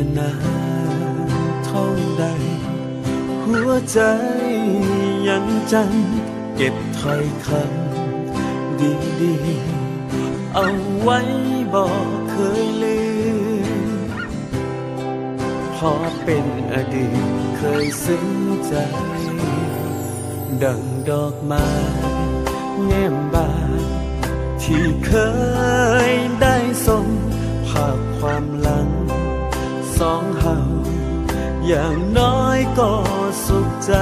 านเท่าใด หัวใจยังจำเก็บถ้อยคำดีๆ เอาไว้บอกเคยลืม พอเป็นอดีตเคยซึ้งใจ ดังดอกไม้แง้มบานที่เคย สองเฮาอย่างน้อยก็สุขใจ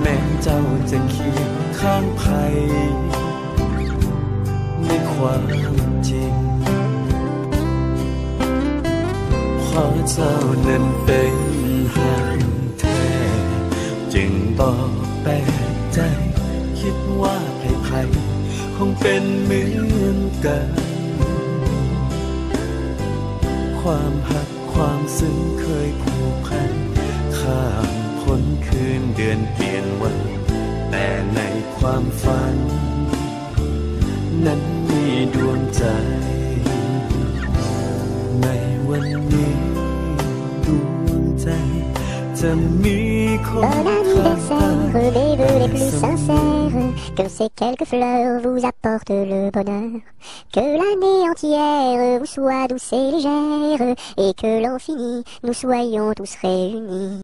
แม้เจ้าจะเคียงข้างภัยในความจริงเพราะเจ้านั้นเป็นหักแท้จึงบอกแปลกใจ คิดว่าใครๆคงเป็นเหมือนกัน ความหักความซึ้งเคยผูกพัน ข้ามพ้นคืนเดือนเปลี่ยนวัน แต่ในความฝัน นั้นมีดวงใจ ในวันนี้ดวงใจ จะมีคน Bon ข้างกาย anniversaire, les vœux les plus sincères, que ces quelques fleurs vous apportent le bonheur, que l'année entière vous soit douce et légère, et que l'an fini, nous soyons tous réunis.